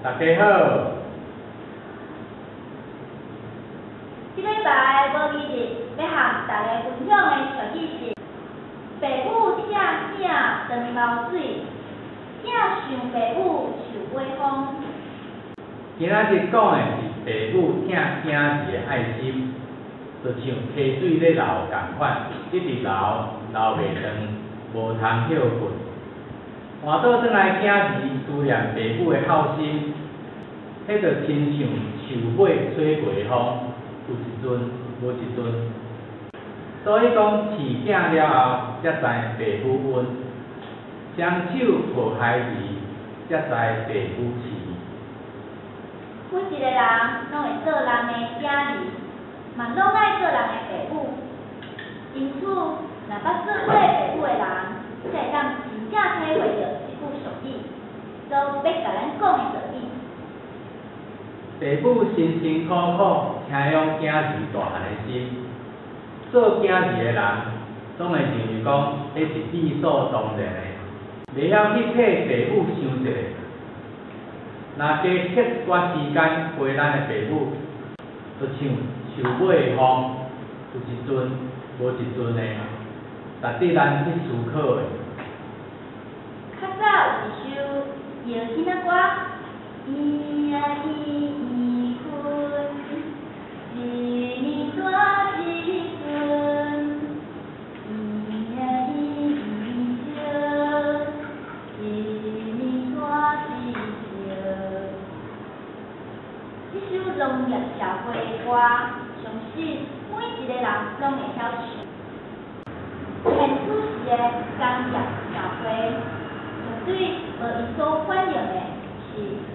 大家好。大家好，这礼拜无日日要和大家分享的小记是：父母请囝长流水，囝想父母受微风。今仔日讲的是父母疼囝儿的爱心，就像溪水在流共款，一直流流袂长，无通休困。换倒转来囝儿思念父母的孝心，迄着亲像树尾吹过风，有一阵无一阵。所以讲饲囝了后，才知父母恩；双手抱孩子，才知父母慈。每一个人拢会做人的囝儿，嘛拢爱做人的父母。因此，若捌做过父母的人，才会当真正体会到即句俗语，所要甲咱讲的道理。父母辛辛苦苦听养囝儿大汉的。心，做囝儿的人，总会认为讲，迄是理所当然的，袂晓去替父母想一下。若加刻寡时间陪咱的父母，就像树尾的风，有一阵无一阵的，值得咱去思考的。较早有一首摇囡仔歌，咿呀咿咿困，一年大一春，咿呀咿咿笑，一年大一笑。这首农业社会的歌，相信每一个人拢会晓唱。现此时的工业社会，绝对无伊所反映的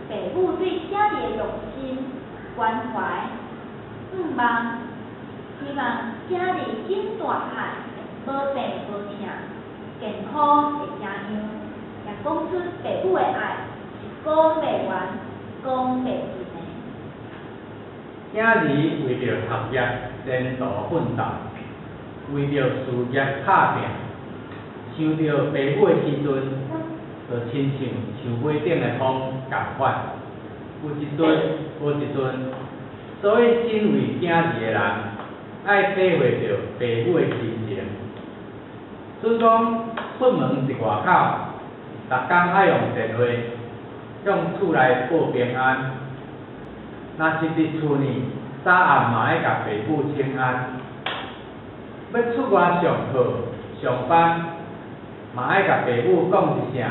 是父母对囝儿的用心关怀。毋望，希望囝儿紧大汉，无病无痛，健康会成样，也讲出父母的爱是讲袂完、讲袂尽的。囝儿为着学业前途奋斗，为着事业打拼，想着父母的时阵，就亲像树尾顶的风共款，有一阵无一阵。所以，身为囝儿的人，爱体会着父母的心情。准讲出门伫外口，逐工爱用电话向厝内报平安。若是伫厝呢，早暗嘛爱甲父母请安。要出外上课、上班，嘛爱甲父母讲一声。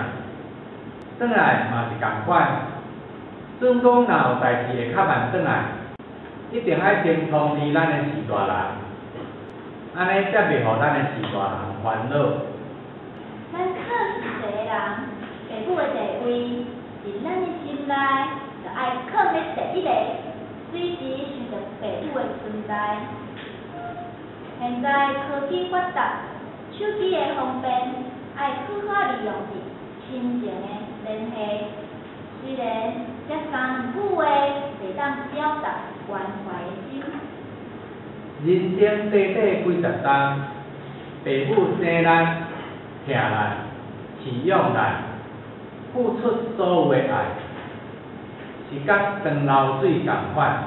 转来嘛是共款。准讲若有代志会较慢转来，一定爱先通知咱的士大人，安尼才袂互咱的士大人烦恼。咱靠实际的人，父母的地位，伫咱的心内，就爱放咧第一个，随时想着父母的存在。现在科技发达，手机的方便，爱更好利用伫亲情的联系。虽然这三句话袂当表达关怀的心，人生短短几十冬，父母生咱、疼咱、饲养咱，付出所有的爱，是甲长流水共款，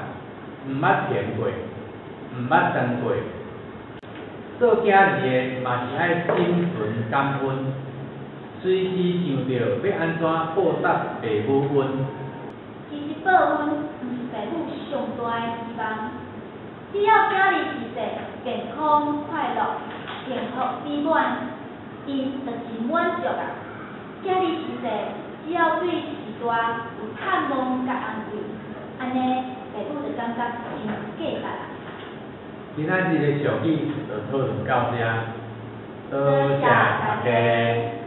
毋捌甜过，毋捌长过。做囝儿的嘛是爱心存感恩，随时想着要安怎报答父母恩。其实报恩毋是父母上大诶希望，只要囝儿自细健康快乐、幸福美满，因就是满足啊。囝儿自细只要对时大有盼望甲安慰，安尼父母就感觉真价值啊。今仔日的小语就讨论到这，多谢大家。